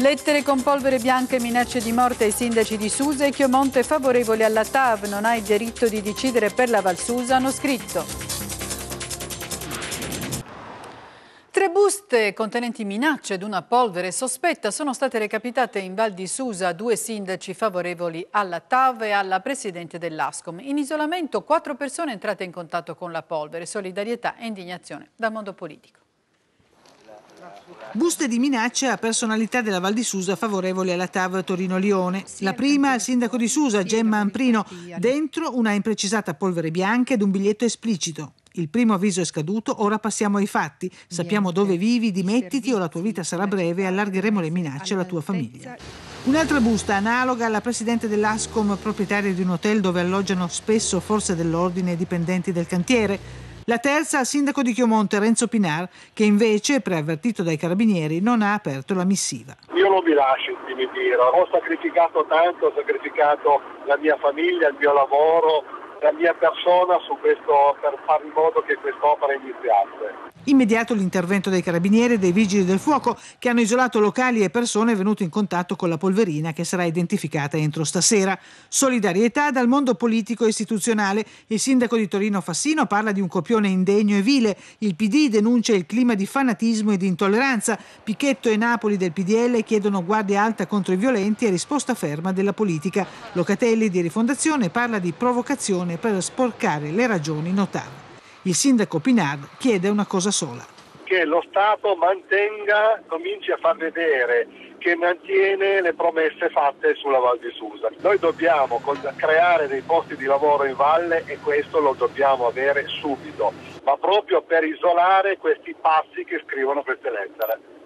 Lettere con polvere bianca e minacce di morte ai sindaci di Susa e Chiomonte favorevoli alla TAV. Non ha il diritto di decidere per la Valsusa, hanno scritto. Tre buste contenenti minacce ed una polvere sospetta sono state recapitate in Val di Susa a due sindaci favorevoli alla TAV e alla Presidente dell'Ascom. In isolamento quattro persone entrate in contatto con la polvere, solidarietà e indignazione dal mondo politico. Buste di minacce a personalità della Val di Susa favorevoli alla TAV Torino-Lione. La prima al sindaco di Susa, Gemma Amprino, dentro una imprecisata polvere bianca ed un biglietto esplicito. Il primo avviso è scaduto, ora passiamo ai fatti. Sappiamo dove vivi, dimettiti o la tua vita sarà breve e allargheremo le minacce alla tua famiglia. Un'altra busta analoga alla presidente dell'Ascom, proprietaria di un hotel dove alloggiano spesso forze dell'ordine e dipendenti del cantiere. La terza al sindaco di Chiomonte, Renzo Pinar, che invece, preavvertito dai carabinieri, non ha aperto la missiva. Io non mi lascio intimidire, ho sacrificato tanto, ho sacrificato la mia famiglia, il mio lavoro, la mia persona questo, per fare in modo che quest'opera iniziasse. Immediato l'intervento dei carabinieri e dei vigili del fuoco che hanno isolato locali e persone venute in contatto con la polverina che sarà identificata entro stasera. Solidarietà dal mondo politico e istituzionale. Il sindaco di Torino Fassino parla di un copione indegno e vile. Il PD denuncia il clima di fanatismo e di intolleranza. Picchetto e Napoli del PDL chiedono guardia alta contro i violenti e risposta ferma della politica. Locatelli di Rifondazione parla di provocazione per sporcare le ragioni notabili. Il sindaco Pinard chiede una cosa sola. Che lo Stato mantenga, cominci a far vedere che mantiene le promesse fatte sulla Val di Susa. Noi dobbiamo creare dei posti di lavoro in valle e questo lo dobbiamo avere subito, ma proprio per isolare questi passi che scrivono queste lettere.